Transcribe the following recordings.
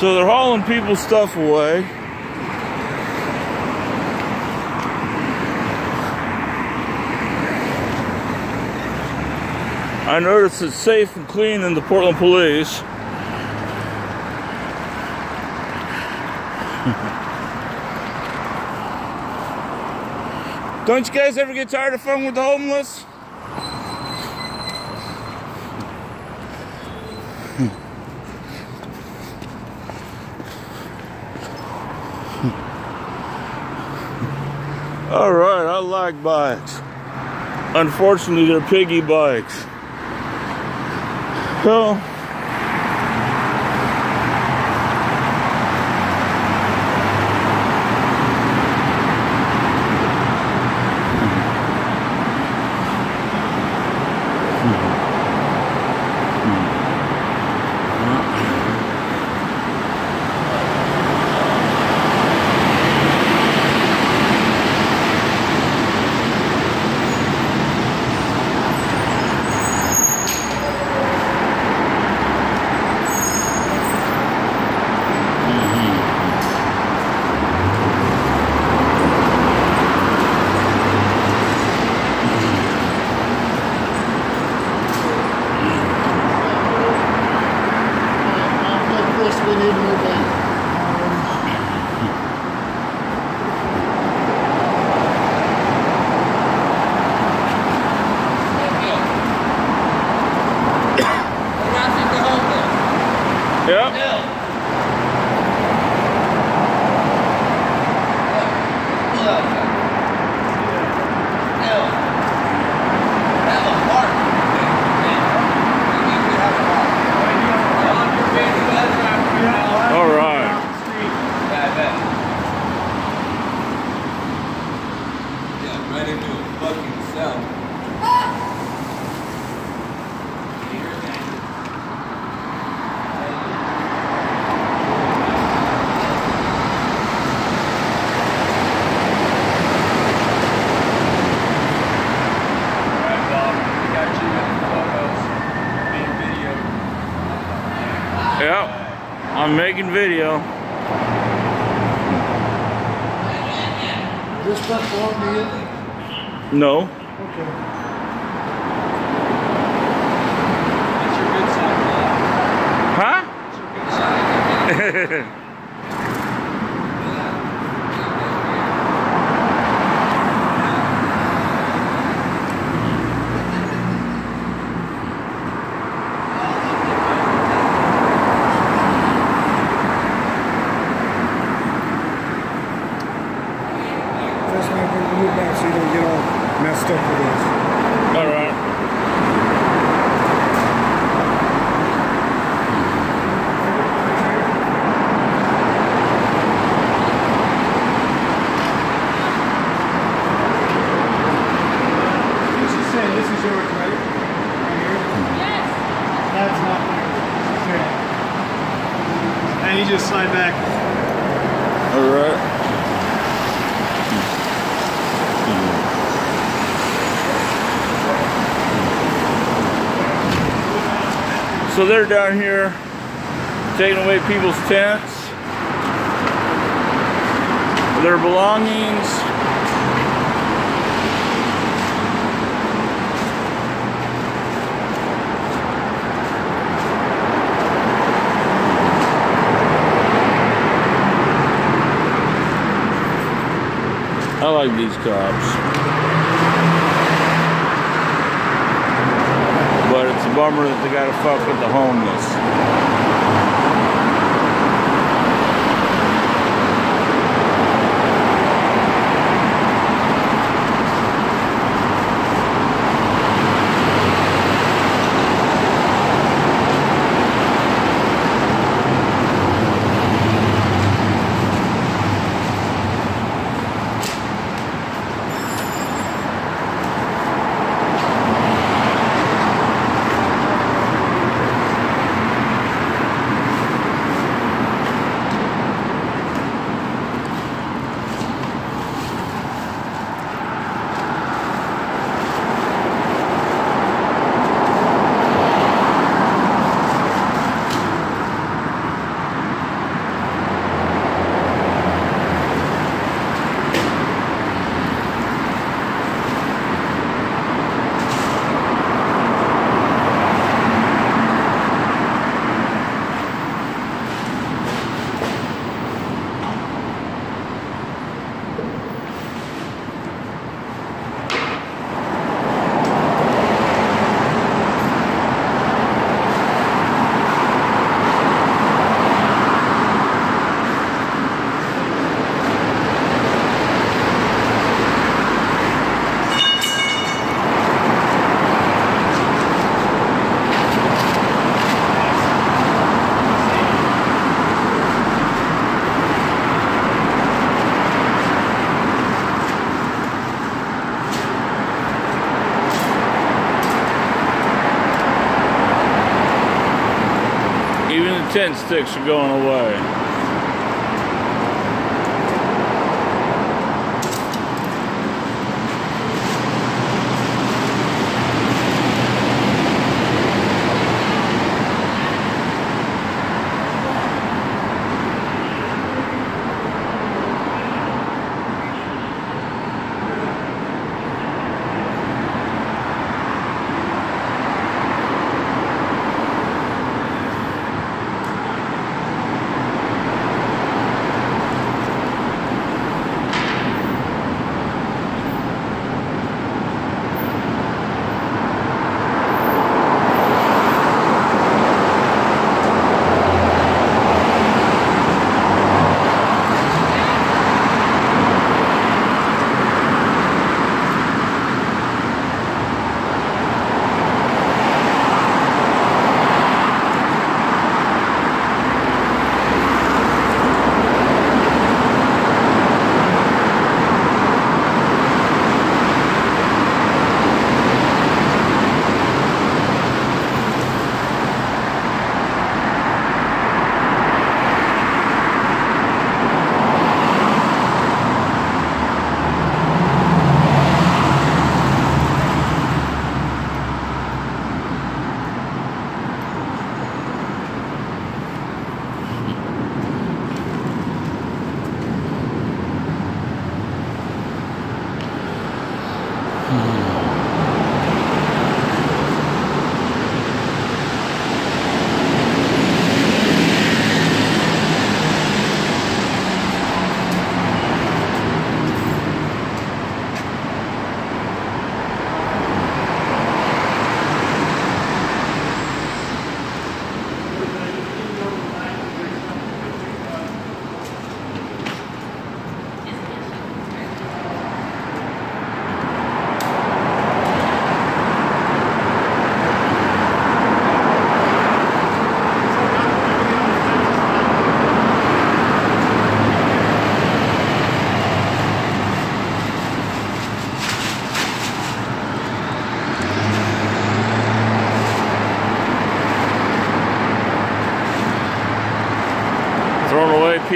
So they're hauling people's stuff away. I noticed it's safe and clean in the Portland Police. Don't you guys ever get tired of fun with the homeless? All bikes. Unfortunately, they're piggy bikes. Well, Chris, we need to move in. yep. All right. Right into a fucking cell. Yep. I'm making video. This stuff belong to you? No. Okay. Huh? That's why I'm gonna move back so you don't get all messed up with this. All right. She's saying this is yours, right? Right here? Yes. That's not yours. Okay. And you just slide back. All right. So they're down here taking away people's tents, their belongings. I like these cops. But it's a bummer that they gotta fuck with the homeless. Tent sticks are going. Away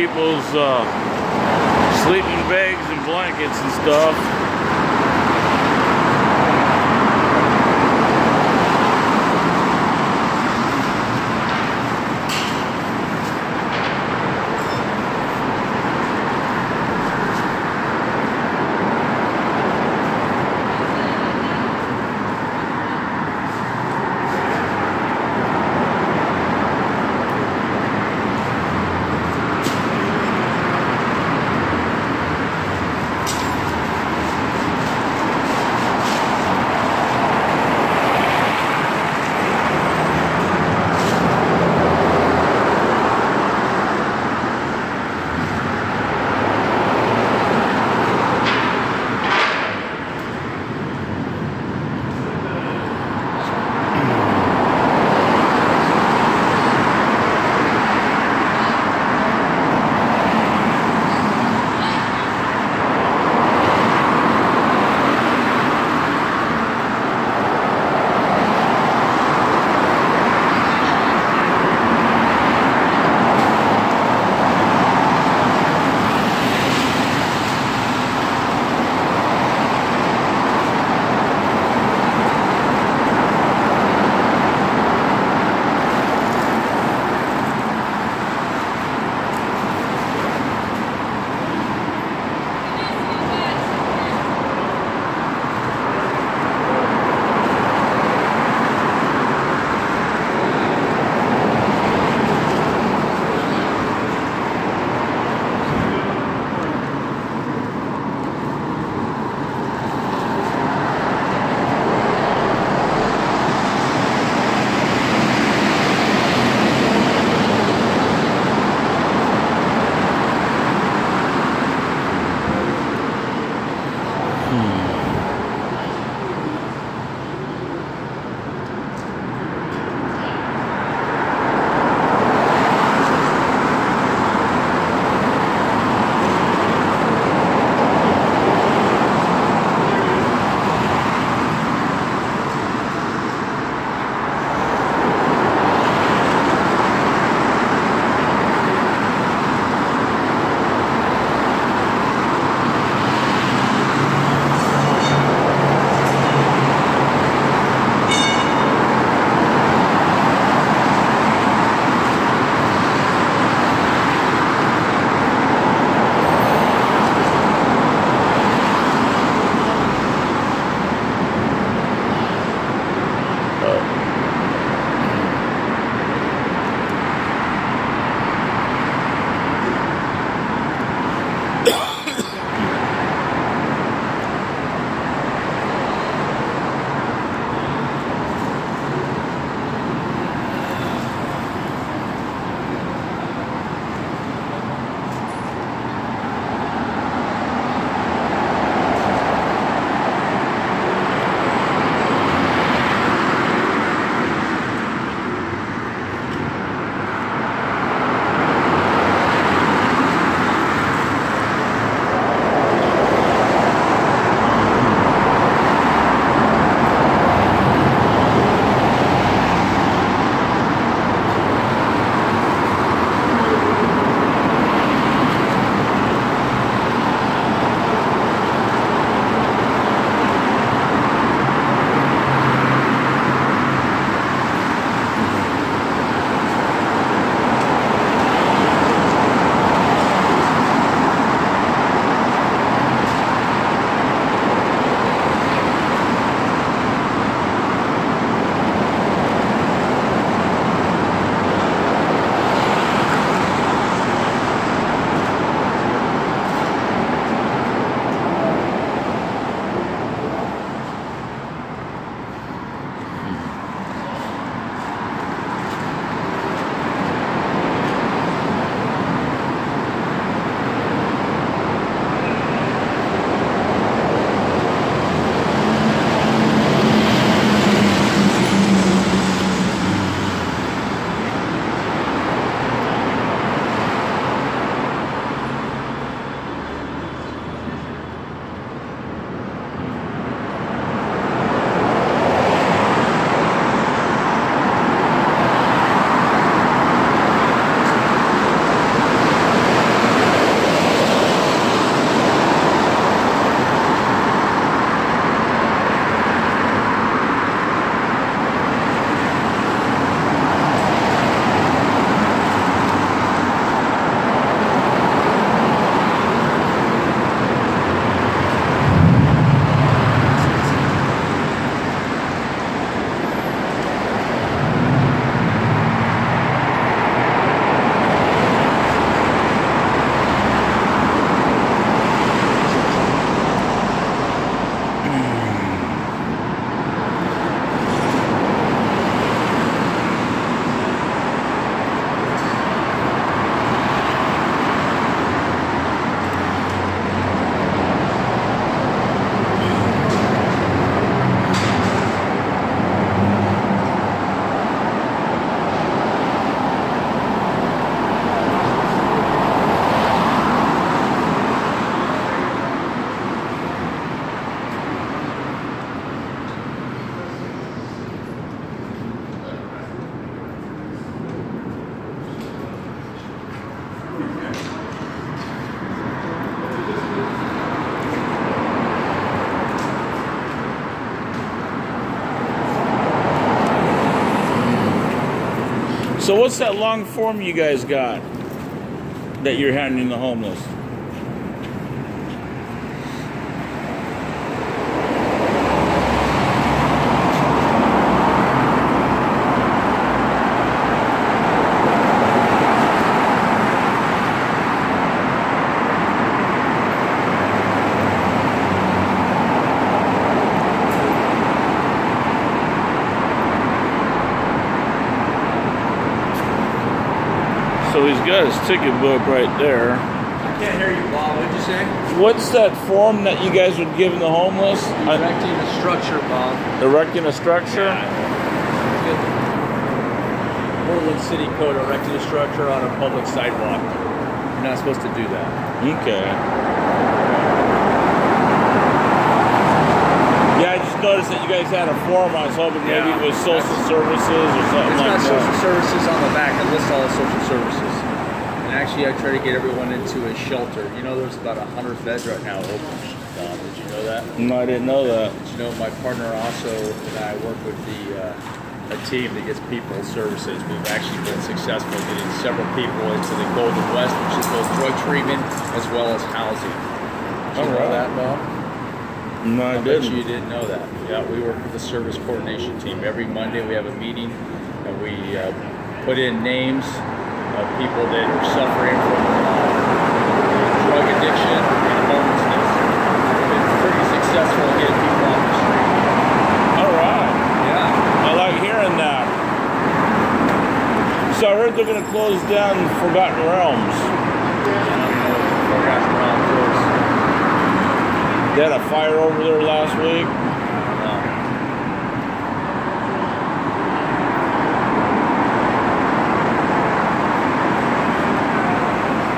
people's uh, sleeping bags and blankets and stuff. So what's that long form you guys got that you're handing the homeless? So he's got his ticket book right there. I can't hear you, Bob. What'd you say? What's that form that you guys would give the homeless? Erecting a structure, Bob. erecting a structure? Yeah. Portland City Code erecting a structure on a public sidewalk. You're not supposed to do that. Okay. Yeah, I just noticed that you guys had a form. I was hoping maybe it was social services or something It's like got social services on the back. It lists all the social services. And actually, I try to get everyone into a shelter. You know, there's about 100 beds right now open. Bob, did you know that? No, I didn't know that. Did you know my partner also and I work with the uh, a team that gets people services. We've actually been successful getting several people into the Golden West, which is both drug treatment as well as housing. Did you know Alright. that, Bob? No, I I bet you didn't. didn't know that. Yeah, we work with the service coordination team. Every Monday we have a meeting and we uh, put in names of people that are suffering from uh, drug addiction and homelessness. Been pretty successful in getting people off the street. All right. Yeah. I like hearing that. So I heard they're going to close down Forgotten Realms. Forgotten Realms They had a fire over there last week. uh,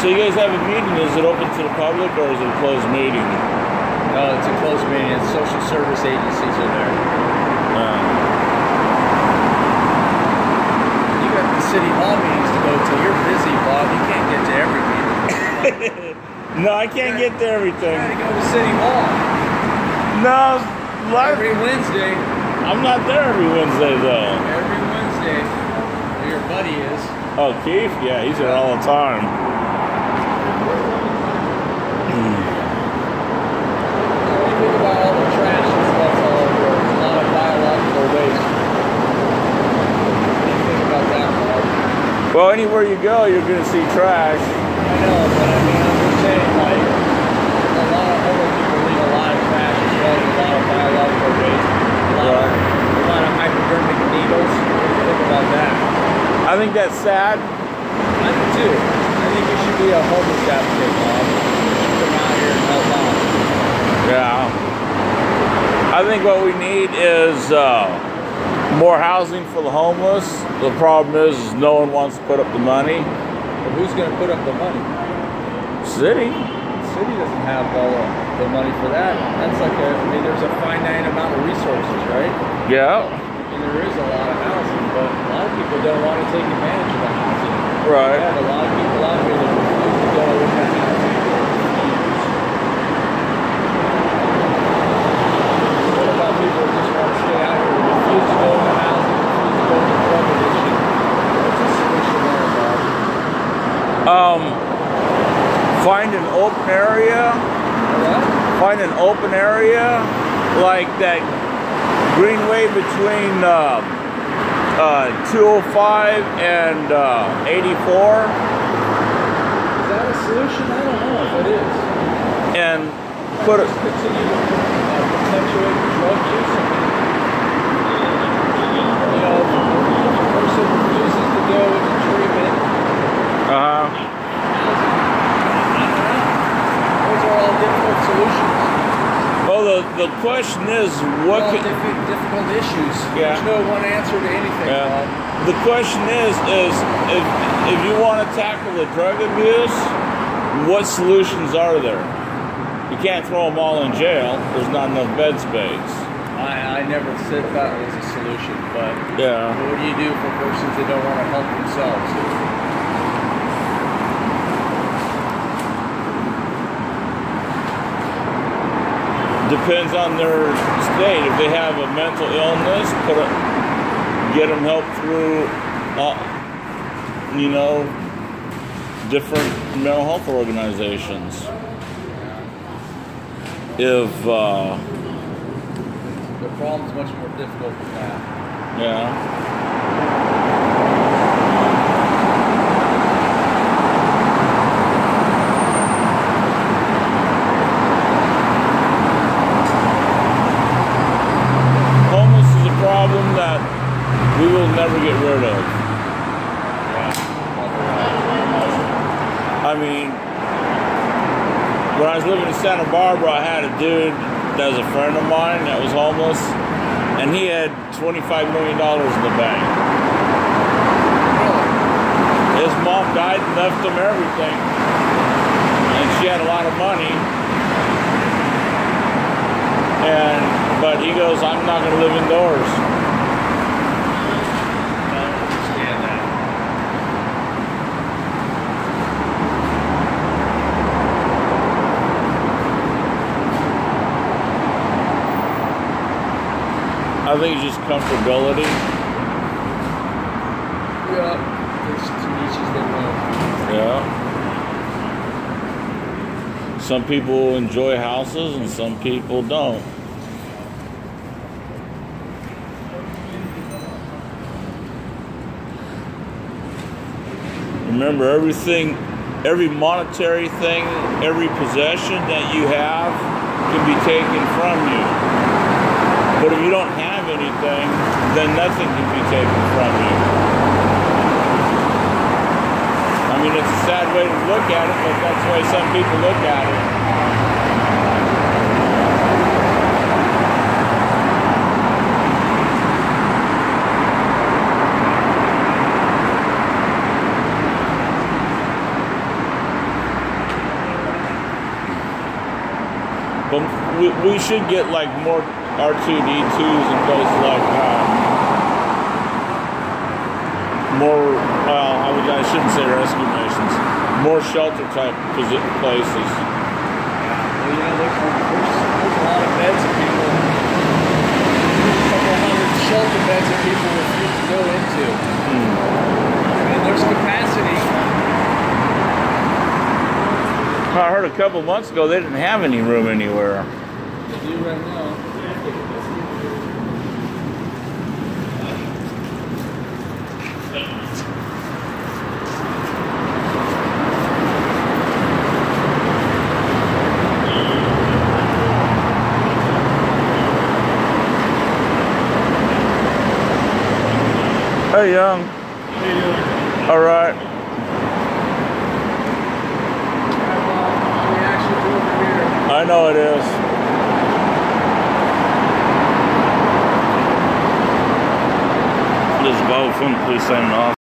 So you guys have a meeting. Is it open to the public or is it a closed meeting? no, it's a closed meeting. It's social service agencies are there. Uh, You got the city hall meetings to go to. You're busy, Bob. You can't get to every meeting. no, I can't get to everything. You gotta go to city hall No, every Wednesday. I'm not there every Wednesday though. Every Wednesday. Where your buddy is. Oh, Keith? Yeah, he's there all the time. What do you think about all the trash and stuff all over? There's a lot of biological waste. What do you think about that, Bob? Well, anywhere you go, you're gonna see trash. I know, but I mean, I'm just saying, like, a lot of other people leave a lot of trash as well as a lot of biological waste. A lot, of, a lot of hypodermic needles. What do you think about that? I think that's sad. I do too. I think you should be a homeless advocate, Bob. You should come out here and help out. Yeah. I think what we need is uh, more housing for the homeless. The problem is, is no one wants to put up the money. But who's going to put up the money? City. The city doesn't have all the, the money for that. That's like a, I mean, there's a finite amount of resources, right? Yeah. And there is a lot of housing, but a lot of people don't want to take advantage of the housing. Right. have a lot of people out here that refuse to go housing. What about people who just want to stay out here, who refuse to go in housing, refuse to go in drug addiction? What's the solution there, Bob? Um, find an open area. What? Find an open area like that greenway between uh, uh, 205 and uh, 84, Is that a solution? I don't know if it is. and put it. Continue to perpetuate drug use. I mean, you know, if a person go into treatment, Uh huh. housing, I don't know. Those are all difficult solutions. Well, the, the question is, what all different, difficult issues. Yeah. There's no one answer to anything, Yeah. Bob. the question is, is if, if you want to tackle the drug abuse, what solutions are there? You can't throw them all in jail. There's not enough bed space. I, I never said that was a solution, but Yeah. what do you do for persons that don't want to help themselves? Depends on their state. If they have a mental illness, put a, get them help through uh, you know, different mental health organizations. If, uh, The problem's much more difficult than that. yeah. Homeless is a problem that we will never get rid of. I mean, when I was living in Santa Barbara, I had a dude that was a friend of mine that was homeless, and he had $25 million in the bank. His mom died and left him everything, and she had a lot of money. And but he goes, I'm not going to live indoors. I think it's just comfortability. Yeah. It's to each his their own. Yeah. Some people enjoy houses and some people don't. Remember, everything, every monetary thing, every possession that you have can be taken from you. But if you don't have anything, then nothing can be taken from you. I mean, it's a sad way to look at it, but that's the way some people look at it. But we, we should get like more R2D2s and places like that. More, well, I, would, I shouldn't say rescue missions. More shelter type places. Well, you know, there's, there's, there's a lot of beds of people, a couple hundred shelter beds that people refuse to go into. Hmm. And there's capacity. I heard a couple months ago they didn't have any room anywhere. They do right now. Hey, young. All right. I know it is. This is from the police off.